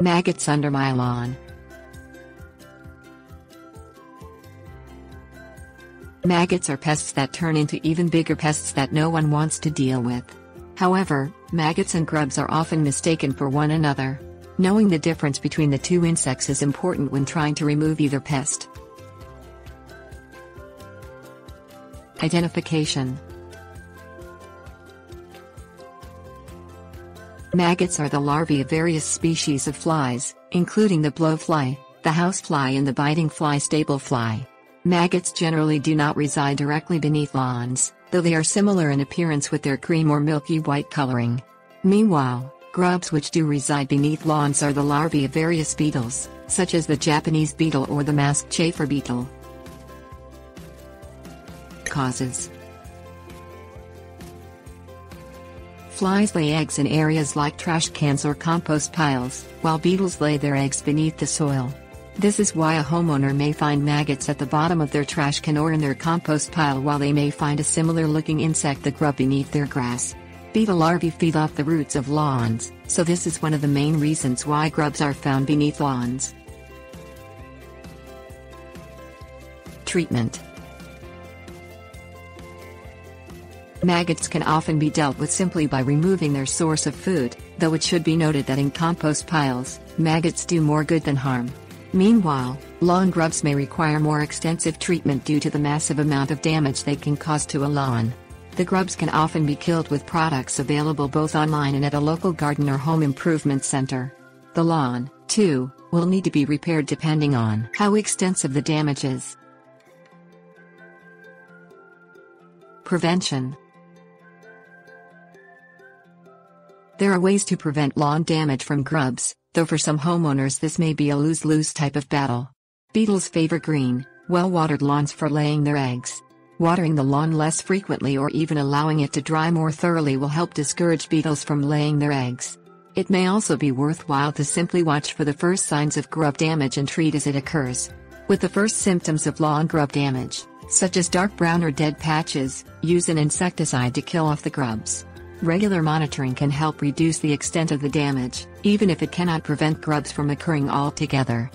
Maggots under my lawn. Maggots are pests that turn into even bigger pests that no one wants to deal with. However, maggots and grubs are often mistaken for one another. Knowing the difference between the two insects is important when trying to remove either pest. Identification Maggots are the larvae of various species of flies, including the blowfly, the housefly and the biting fly stable fly. Maggots generally do not reside directly beneath lawns, though they are similar in appearance with their cream or milky white coloring. Meanwhile, grubs which do reside beneath lawns are the larvae of various beetles, such as the Japanese beetle or the masked chafer beetle. Causes Flies lay eggs in areas like trash cans or compost piles, while beetles lay their eggs beneath the soil. This is why a homeowner may find maggots at the bottom of their trash can or in their compost pile while they may find a similar looking insect the grub beneath their grass. Beetle larvae feed off the roots of lawns, so this is one of the main reasons why grubs are found beneath lawns. Treatment Maggots can often be dealt with simply by removing their source of food, though it should be noted that in compost piles, maggots do more good than harm. Meanwhile, lawn grubs may require more extensive treatment due to the massive amount of damage they can cause to a lawn. The grubs can often be killed with products available both online and at a local garden or home improvement center. The lawn, too, will need to be repaired depending on how extensive the damage is. Prevention There are ways to prevent lawn damage from grubs, though for some homeowners this may be a lose-lose type of battle. Beetles favor green, well-watered lawns for laying their eggs. Watering the lawn less frequently or even allowing it to dry more thoroughly will help discourage beetles from laying their eggs. It may also be worthwhile to simply watch for the first signs of grub damage and treat as it occurs. With the first symptoms of lawn grub damage, such as dark brown or dead patches, use an insecticide to kill off the grubs. Regular monitoring can help reduce the extent of the damage, even if it cannot prevent grubs from occurring altogether.